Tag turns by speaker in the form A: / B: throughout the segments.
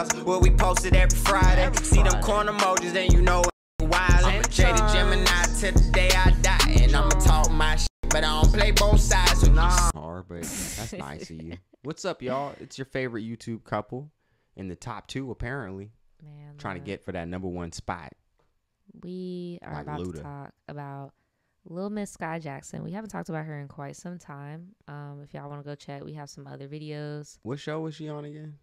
A: else. What we posted every Friday. See them corner emojis, then you know wild. I'm a jaded Gemini till the day I die. And I'ma talk my shit, but I don't play both sides. So nah.
B: Hard, but that's nice of you. What's up, y'all? It's your favorite YouTube couple in the top two, apparently.
C: Man,
B: Trying to get for that number one spot.
C: We are
B: Like
C: about
B: Luda.
C: to talk about Little Miss Skai Jackson. We haven't talked about her in quite some time. Um, if y'all want to go check, we have some other videos.
B: What show was she on again?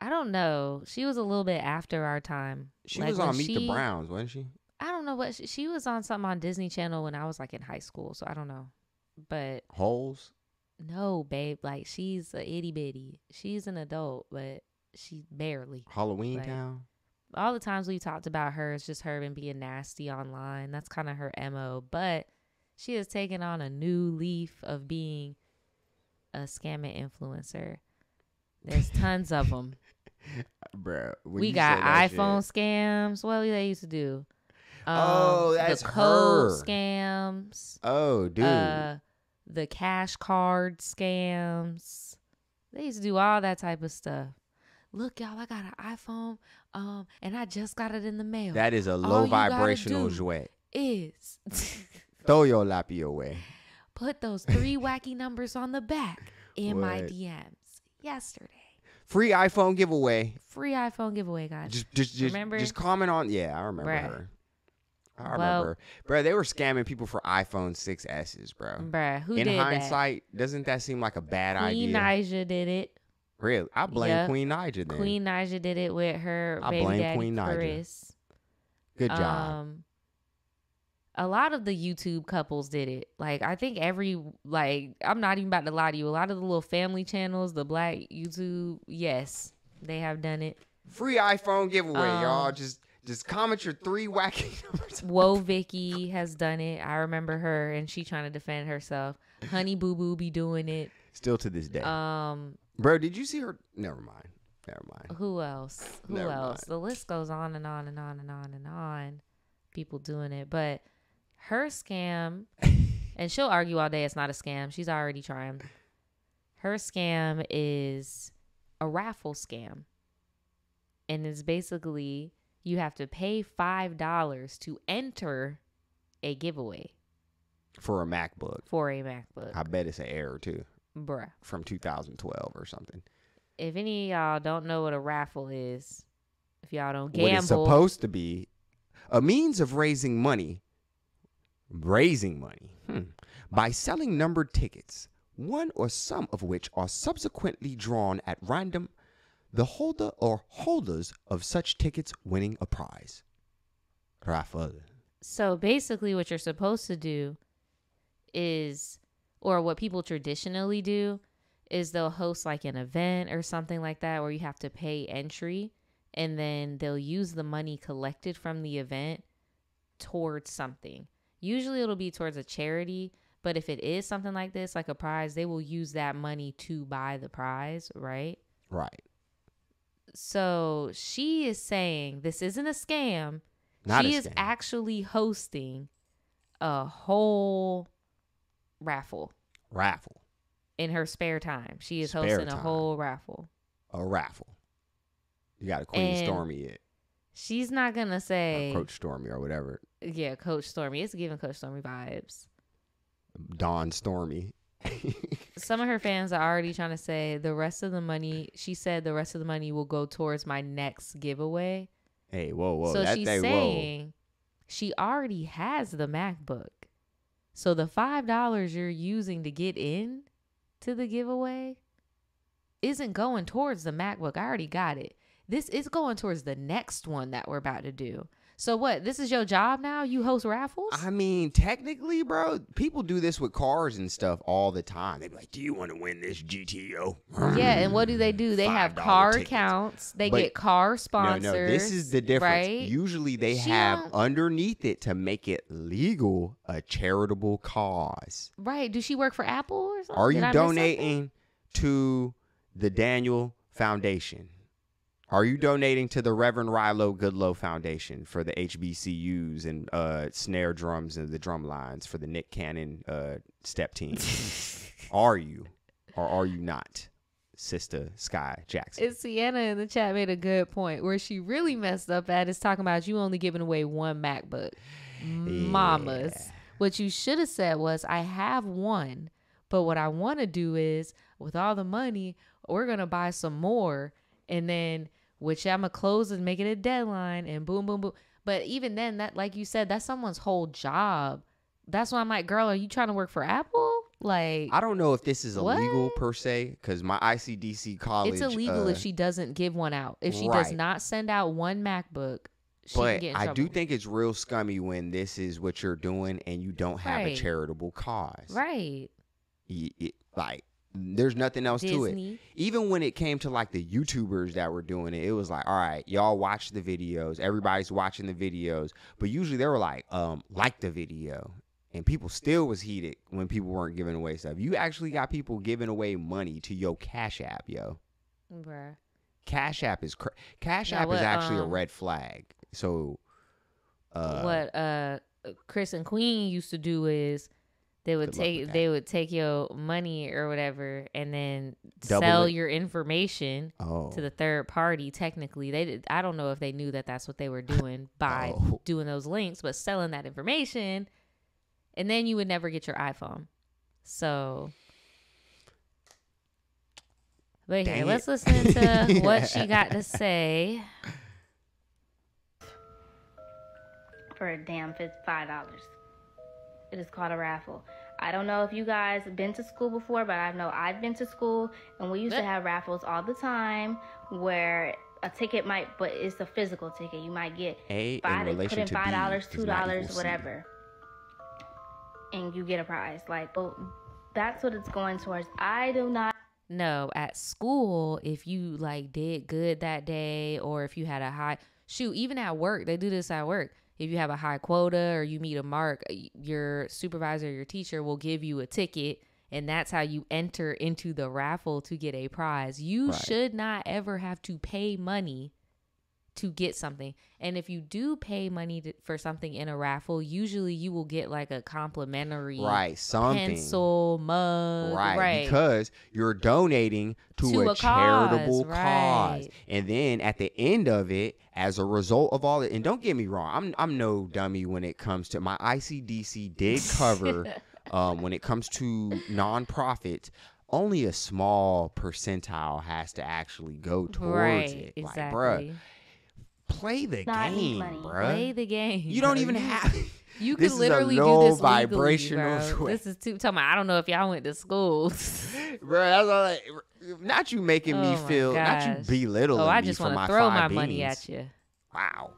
C: I don't know. She was a little bit after our time.
B: She
C: Like,
B: was on Meet the Browns, wasn't she?
C: I don't know what she, she was on something on Disney Channel when I was like in high school, so I don't know. But
B: Holes.
C: no, babe, like she's a itty bitty. She's an adult, but she barely.
B: Halloween
C: Like,
B: Town.
C: all the times we talked about her is just her and being nasty online. That's kind of her MO. But she has taken on a new leaf of being a scamming influencer. There's tons of them.
B: When
C: we
B: you
C: got
B: that shit-
C: iPhone scams. What do they used to do? Um,
B: Oh, that's
C: the code
B: her.
C: scams.
B: Oh, dude.
C: Uh, the cash card scams. They used to do all that type of stuff. Look, y'all, I got an iPhone, um, and I just got it in the mail.
B: that is a
C: all
B: low
C: gotta
B: vibrational jouet.
C: is
B: Throw your lappy away.
C: put those three wacky numbers on the back in my DMs yesterday.
B: Free iPhone giveaway.
C: Free iPhone giveaway, guys.
B: Just, just, just,
C: Remember?
B: just comment on. Yeah, I remember
C: Bruh.
B: her. I remember,
C: Well-
B: bro. They were scamming people for iPhone 6s's, bro.
C: Bruh, who
B: In
C: did
B: hindsight, doesn't that seem like a bad
C: that? Queen
B: idea?
C: Naija did it.
B: really, I blame
C: Yeah.
B: Queen Naija then.
C: Queen Naija did it with her
B: I
C: baby
B: blame
C: daddy
B: Queen Naija.
C: Chris.
B: Good job.
C: Um, a lot of the YouTube couples did it. Like I think every like I'm not even about to lie to you. A lot of the little family channels, the black YouTube, yes, they have done it.
B: Free iPhone giveaway, y'all.
C: Um,
B: Just, just comment your three wacky numbers.
C: Woah Vicky has done it. I remember her and she trying to defend herself. Honey Boo Boo be doing it.
B: Still to this day,
C: Um,
B: bro. Did you see her? Never mind. Never mind.
C: who else? Who
B: Never
C: else?
B: mind.
C: The list goes on and on and on and on and on. People doing it, but her scam, and she'll argue all day it's not a scam. She's already trying. Her scam is a raffle scam, and it's basically you have to pay five dollars to enter a giveaway
B: For a MacBook,
C: for a MacBook.
B: I bet it's an error too,
C: Bruh.
B: from 2012 or something.
C: If any of y'all don't know what a raffle is, if y'all don't
B: What it's supposed to be a means of raising money, raising money hmm, by selling numbered tickets, one or some of which are subsequently drawn at random, the holder or holders of such tickets winning a prize. Raffle.
C: So basically, what you're supposed to do is, or what people traditionally do, is they'll host like an event or something like that where you have to pay entry and then they'll use the money collected from the event towards something. Usually it'll be towards a charity, but if it is something like this, like a prize, they will use that money to buy the prize, right?
B: Right.
C: So she is saying this isn't a scam
B: Not
C: she
B: a
C: is
B: scam.
C: actually hosting a whole raffle
B: Raffle.
C: in her spare time. She is
B: Spare
C: hosting a whole raffle.
B: A raffle. You got a Queen
C: And-
B: Stormy it.
C: She's not gonna say,
B: Coach Stormy or whatever.
C: Yeah, Coach Stormy. It's giving Coach Stormy vibes.
B: Dawn Stormy.
C: Some of her fans are already trying to say the rest of the money. She said the rest of the money will go towards my next giveaway.
B: hey, whoa, whoa.
C: so
B: that
C: she's
B: they, whoa.
C: saying she already has the MacBook. So the five dollars you're using to get in to the giveaway isn't going towards the MacBook. I already got it. This is going towards the next one that we're about to do. So what? This is your job now? You host raffles?
B: I mean, technically, bro, people do this with cars and stuff all the time. They be like, "Do you want to win this GTO?"
C: yeah, and what do they do? They have car
B: tickets.
C: accounts. They
B: But-
C: get car sponsors.
B: no, no, this is the difference.
C: Right?
B: Usually, they
C: She
B: have
C: don't-
B: underneath it to make it legal a charitable cause.
C: right. Do she work for Apple or something?
B: Are you
C: I miss something?
B: donating to the Daniel Foundation? Are you donating to the Reverend Rilo Goodlow Foundation for the HBCUs and uh, snare drums and the drum lines for the Nick Cannon uh, step team? are you or are you not? sister Skai Jackson.
C: It's Sienna in the chat made a good point. Where she really messed up at is talking about you only giving away one MacBook. Mamas.
B: Yeah.
C: What you should have said was, I have one, but what I want to do is, with all the money, we're going to buy some more. And then, which I'm to close and make it a deadline and boom, boom, boom. But even then, that, like you said, that's someone's whole job. That's why I'm like, girl, are you trying to work for Apple? Like,
B: I don't know if this is illegal
C: What?
B: per se, because my ICDC college.
C: it's illegal
B: uh,
C: if she doesn't give one out. If she does not send out one MacBook,
B: But I do think it's real scummy when this is what you're doing and you don't have a charitable cause.
C: right.
B: It- like, there's nothing else to it. Even when it came to like the YouTubers that were doing it, it was like, all right, y'all watch the videos. Everybody's watching the videos. But usually they were like, um, like the video. And people still was heated when people weren't giving away stuff. You actually got people giving away money to your Cash App, yo.
C: Bruh.
B: Cash App is cra- Cash App is
C: what,
B: actually a
C: um,
B: red flag. So, uh,
C: what uh Chris and Queen used to do is they would
B: Good
C: take
B: with
C: they would take your money or whatever and then
B: Double
C: sell
B: it.
C: your information
B: Oh,
C: to the third party technically they did i don't know if they knew that that's what they were doing by
B: Oh.
C: doing those links but selling that information and then you would never get your iphone so but
B: Dang
C: here
B: it.
C: let's listen to what she got to say
D: for a damn five dollars. It is called a raffle. I don't know if you guys have been to school before, but I know I've been to school and we used to have raffles all the time where a ticket might but it's a physical ticket. You might get
B: A in
D: five, put in five dollars, two dollars,
B: equal C.
D: whatever. And you get a prize. Like well, that's what it's going towards. I do not
C: No, at school, if you like did good that day or if you had a high shoot, even at work, they do this at work. If you have a high quota or you meet a mark, your supervisor, your teacher will give you a ticket and that's how you enter into the raffle to get a prize. You
B: Right.
C: should not ever have to pay money to get something. And if you do pay money to, for something in a raffle, usually you will get like a complimentary
B: right, something.
C: pencil, mug,
B: right,
C: right.
B: because you're donating to,
C: To
B: a,
C: a
B: charitable
C: cause,
B: cause,
C: right.
B: and then at the end of it, as a result of all it, and don't get me wrong, I'm I'm no dummy when it comes to my ICDC did cover um, when it comes to nonprofits. Only a small percentile has to actually go towards
C: right,
B: it.
C: exactly.
B: Like, bruh, play the
D: Not
B: game,
D: money.
B: bruh.
C: Play the game.
B: you don't
C: bro.
B: even have.
C: You
B: this
C: could
B: is a
C: literally
B: low
C: do this
B: vibrational
C: vibrational.
B: sway.
C: This is too. Talking about, I don't know if y'all went to school.
B: bro. That's all I, not you making
C: Oh
B: me
C: my
B: feel, not you
C: gosh.
B: belittling
C: oh, I
B: me
C: just
B: for
C: want
B: my
C: to throw my
B: five
C: money at you.
B: Wow.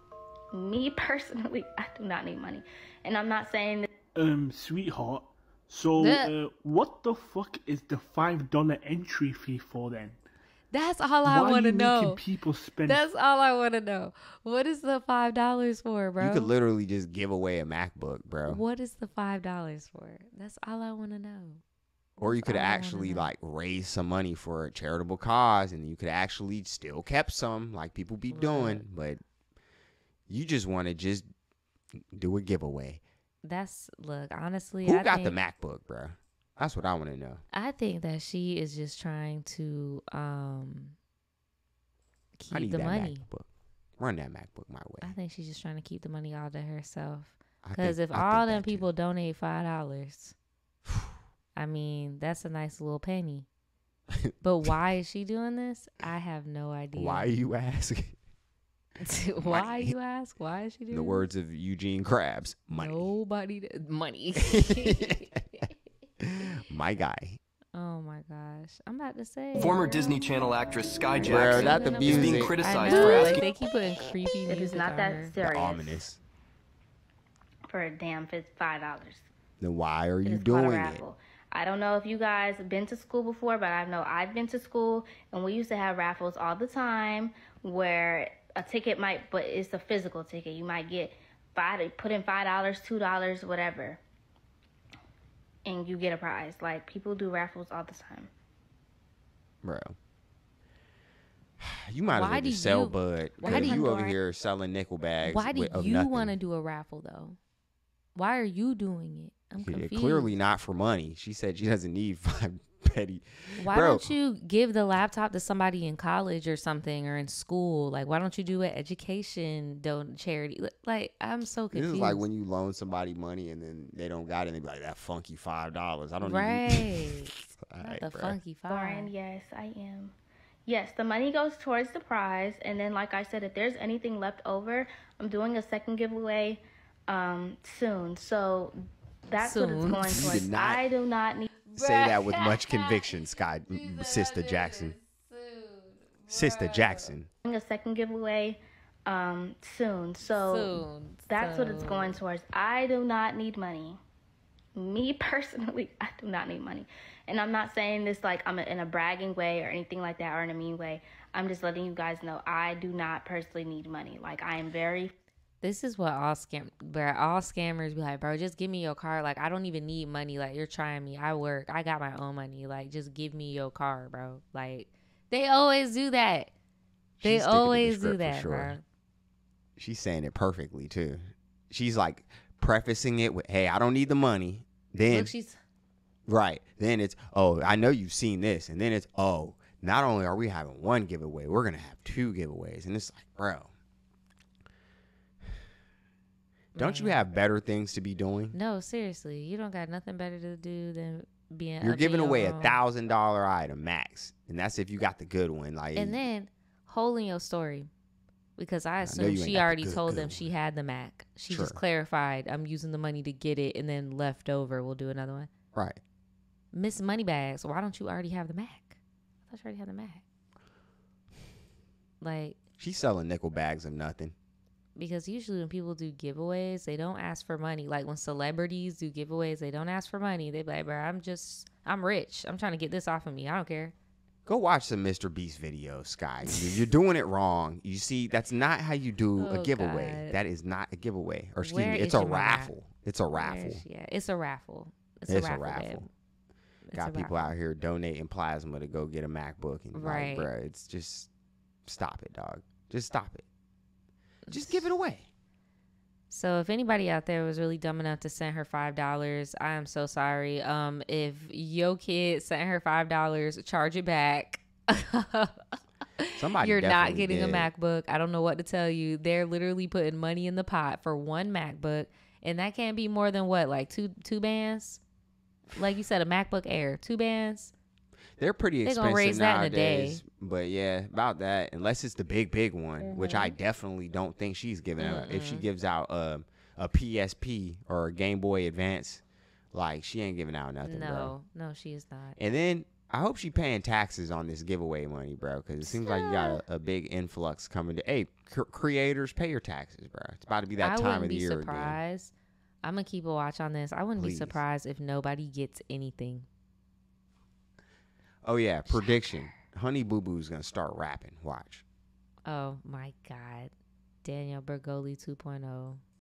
D: me personally, I do not need money. And I'm not saying that
E: Um, sweetheart. So,
C: The-
E: uh, what the fuck is the five dollar entry fee for then?
C: That's all I want to know.
E: people spend?
C: That's all I want to know. What is the five dollars for, bro?
B: You could literally just give away a MacBook, bro.
C: What is the five dollars for? That's all I want to know.
B: Or you
C: That's
B: could
C: all I wanna
B: actually like raise some money for a charitable cause, and you could actually still kept some, like people be doing. But you just want to just do a giveaway.
C: That's look. Honestly,
B: Who
C: I
B: got
C: think,
B: the MacBook, bro? That's what I want to know.
C: I think that she is just trying to um keep the money.
B: MacBook. Run that MacBook my way.
C: I think she's just trying to keep the money all to herself. Because if
B: I
C: all them
B: that too.
C: people donate five dollars, I mean that's a nice little penny. but why is she doing this? I have no idea.
B: why are you asking?
C: why
B: Money.
C: you ask? Why is she doing?
B: In the
C: this?
B: words of Eugene Krabs, money.
C: Nobody money.
B: my guy.
C: oh my gosh, I'm about to say
F: Former
C: girl.
F: Disney Channel actress Skai
B: Bro,
F: Jackson
B: not the
F: is being
B: music.
C: I
F: criticized
C: know,
F: for
C: like,
F: asking
C: they keep putting creepy music.
D: it is
C: music
D: not that
C: her.
B: The
D: serious
B: ominous.
D: for a damn five dollars.
B: Then why are
D: It
B: you
D: is called a
B: doing it?
D: raffle. I don't know if you guys have been to school before, but I know I've been to school and we used to have raffles all the time where a ticket might, but it's a physical ticket. You might get five, put in five dollars, two dollars, whatever, and you get a prize. Like people do raffles all the time.
B: Bro. You might as
C: Why
B: well
C: do
B: just sell
C: you-
B: Bud.
C: why
B: Because
C: do
B: you
C: you-
B: over here selling nickel bags.
C: Why do
B: with-
C: you want to do a raffle though? Why are you doing it? I'm
B: Yeah,
C: confused.
B: clearly not for money. She said she doesn't need five Petty.
C: Why
B: Bro.
C: don't you give the laptop to somebody in college or something or in school? Like, why don't you do an education don't charity? Like, I'm so
B: This
C: confused.
B: is like when you loan somebody money and then they don't got it and they be like, that funky $5. I don't
C: right,
B: even. Right,
C: the
B: bruh.
C: funky
D: Lauren,
C: five.
D: yes, I am. Yes, the money goes towards the prize, and then, like I said, if there's anything left over, I'm doing a second giveaway um, soon. So that's what it's going
B: You
D: towards. I do not need.
B: Say that with much conviction, Scott. Sister Jackson. Sister Jackson.
D: a second giveaway um, soon. So
C: Soon.
D: that's what it's going towards. I do not need money. Me personally, I do not need money. And I'm not saying this like I'm in a bragging way or anything like that or in a mean way. I'm just letting you guys know I do not personally need money. Like I am very
C: This is what all scam, where all scammers be like, bro, just give me your card. Like, I don't even need money. Like, you're trying me. I work. I got my own money. Like, just give me your card, bro. Like, they always do that. They
B: She's the
C: always do that,
B: sure.
C: bro.
B: She's saying it perfectly, too. She's like prefacing it with, hey, I don't need the money. Then,
C: Look, she's
B: right. Then it's, oh, I know you've seen this. And then it's, oh, not only are we having one giveaway, we're going to have two giveaways. And it's like, bro, don't you have better things to be doing?
C: no, seriously. You don't got nothing better to do than being.
B: You're giving away a thousand dollar item max, and that's if you got the good one. Like,
C: and then holding your story because I assume
B: ain't
C: she already
B: good,
C: told
B: good
C: them
B: one.
C: she had the Mac. She
B: Sure.
C: just clarified, I'm using the money to get it, and then left over, we'll do another one.
B: right?
C: Miss Moneybags, why don't you already have the Mac? I thought you already had the Mac. Like,
B: She's selling nickel bags of nothing.
C: Because usually when people do giveaways, they don't ask for money. Like when celebrities do giveaways, they don't ask for money. They be like, bro, I'm just, I'm rich. I'm trying to get this off of me. I don't care.
B: Go watch some Mr. Beast videos, Skai. You- You're doing it wrong. You see, that's not how you do a
C: Oh,
B: giveaway.
C: God.
B: That is not a giveaway. Or excuse
C: Where
B: me, it's a raffle. It's a raffle.
C: Yeah, it's a raffle. It's,
B: It's
C: a
B: a
C: raffle. babe.
B: raffle.
C: It's
B: Got
C: a
B: people
C: raffle.
B: out here donating plasma to go get a MacBook, and
C: Right.
B: like, bruh, it's just stop it, dog. Just stop it. Just give it away.
C: So if anybody out there was really dumb enough to send her five dollars, I am so sorry. Um, if your kid sent her five dollars, charge it back.
B: Somebody
C: You're not getting
B: did.
C: a MacBook. I don't know what to tell you. They're literally putting money in the pot for one MacBook, and that can't be more than what, like two two bands. Like you said, a MacBook Air, two bands.
B: They're pretty
C: They
B: expensive
C: raise that in a day.
B: nowadays. But yeah, about that. Unless it's the big, big one, which I
C: Mm-hmm.
B: definitely don't think she's giving out. If she gives out a, a PSP or a Game Boy Advance, like she ain't giving out nothing, bro.
C: No, no, she is not.
B: And then I hope she paying taxes on this giveaway money, bro, because it seems like you got a, a big influx coming to. Hey, cr- creators, pay your taxes, bro. It's about to be that
C: I
B: time of the year again.
C: surprised. I'm gonna keep a watch on this. I wouldn't
B: Please.
C: be surprised if nobody gets anything.
B: Oh yeah, prediction: Honey Boo Boo's gonna start rapping. Watch.
C: Oh my God. Danielle Bregoli 2.0.